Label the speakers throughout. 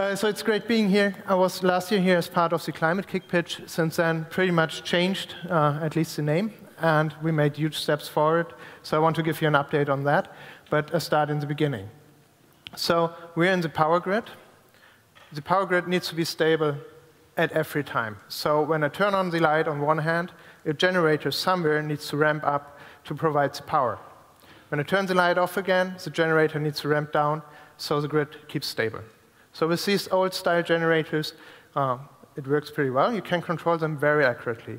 Speaker 1: Uh, so it's great being here. I was last year here as part of the Climate-KIC pitch. Since then, pretty much changed, uh, at least the name, and we made huge steps forward. So I want to give you an update on that, but a start in the beginning. So we're in the power grid. The power grid needs to be stable at every time. So when I turn on the light on one hand, a generator somewhere needs to ramp up to provide the power. When I turn the light off again, the generator needs to ramp down so the grid keeps stable. So with these old-style generators, uh, it works pretty well. You can control them very accurately.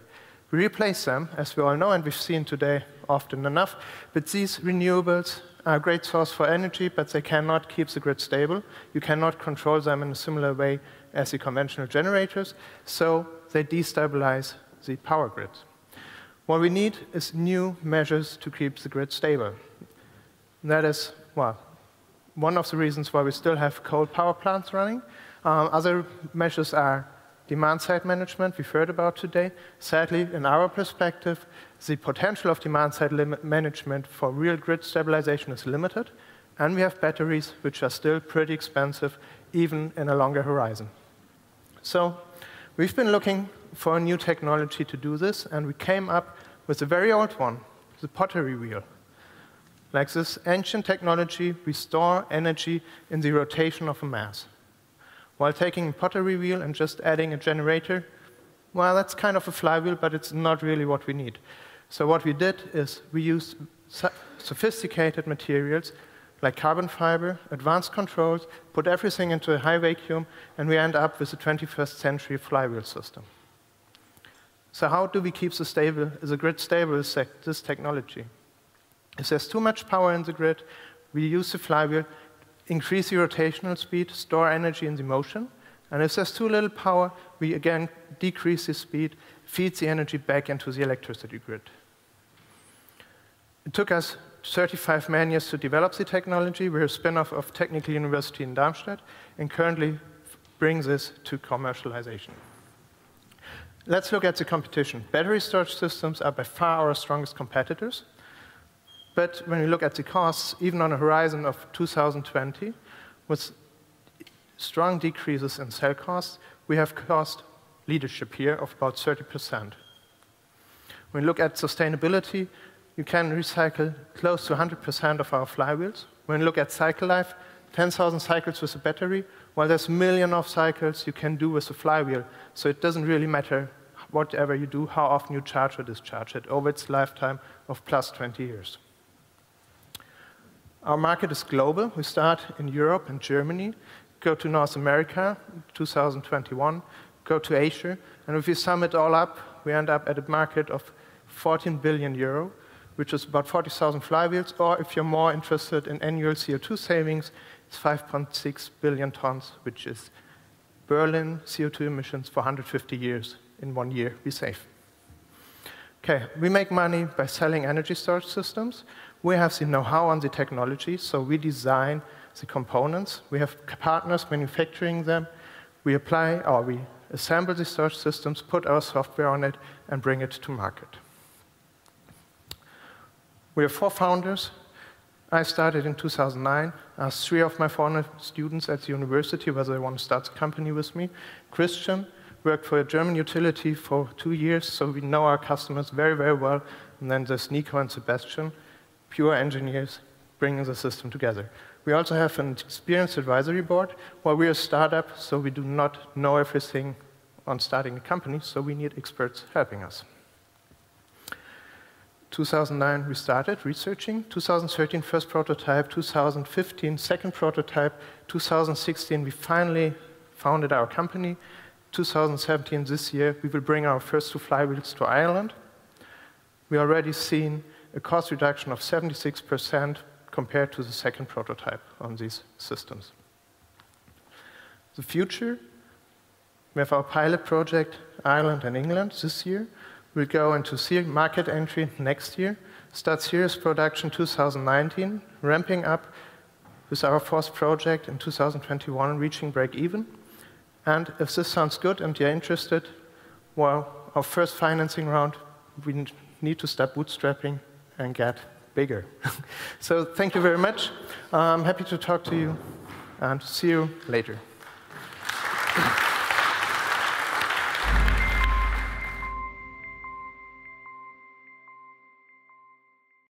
Speaker 1: We replace them, as we all know, and we've seen today often enough, but these renewables are a great source for energy, but they cannot keep the grid stable. You cannot control them in a similar way as the conventional generators, so they destabilize the power grid. What we need is new measures to keep the grid stable. That is, well, one of the reasons why we still have coal power plants running. Um, other measures are demand side management, we've heard about today. Sadly, in our perspective, the potential of demand side management for real grid stabilization is limited, and we have batteries which are still pretty expensive, even in a longer horizon. So we've been looking for a new technology to do this, and we came up with a very old one, the pottery wheel. Like this ancient technology, we store energy in the rotation of a mass. While taking a pottery wheel and just adding a generator, well, that's kind of a flywheel, but it's not really what we need. So what we did is we used sophisticated materials like carbon fiber, advanced controls, put everything into a high vacuum, and we end up with a 21st century flywheel system. So how do we keep the stable, the grid stable with this technology? If there's too much power in the grid, we use the flywheel, increase the rotational speed, store energy in the motion. And if there's too little power, we again decrease the speed, feed the energy back into the electricity grid. It took us 35 man years to develop the technology. We're a spin-off of Technical University in Darmstadt and currently bring this to commercialization. Let's look at the competition. Battery storage systems are by far our strongest competitors. But when we look at the costs, even on a horizon of 2020, with strong decreases in cell costs, we have cost leadership here of about 30%. When we look at sustainability, you can recycle close to 100% of our flywheels. When we look at cycle life, 10,000 cycles with a battery, while there's a million of cycles you can do with a flywheel. So it doesn't really matter whatever you do, how often you charge or discharge it over its lifetime of plus 20 years. Our market is global. We start in Europe and Germany, go to North America 2021, go to Asia, and if we sum it all up, we end up at a market of 14 billion euro, which is about 40,000 flywheels, or if you're more interested in annual CO2 savings, it's 5.6 billion tons, which is Berlin CO2 emissions for 150 years in one year we save. Okay, we make money by selling energy storage systems. We have the know-how on the technology, so we design the components. We have partners manufacturing them. We apply or we assemble the storage systems, put our software on it, and bring it to market. We are four founders. I started in 2009. I asked three of my former students at the university whether they want to start a company with me. Christian worked for a German utility for two years, so we know our customers very, very well. And then there's Nico and Sebastian pure engineers bringing the system together. We also have an experienced advisory board. While we're a startup, so we do not know everything on starting a company, so we need experts helping us. 2009, we started researching. 2013, first prototype. 2015, second prototype. 2016, we finally founded our company. 2017, this year, we will bring our first two flywheels to Ireland. We already seen a cost reduction of 76% compared to the second prototype on these systems. The future, we have our pilot project, Ireland and England, this year. We'll go into market entry next year, start serious production 2019, ramping up with our fourth project in 2021, reaching break even. And if this sounds good and you're interested, well, our first financing round, we need to start bootstrapping and get bigger. so thank you very much. I'm happy to talk to you and see you later.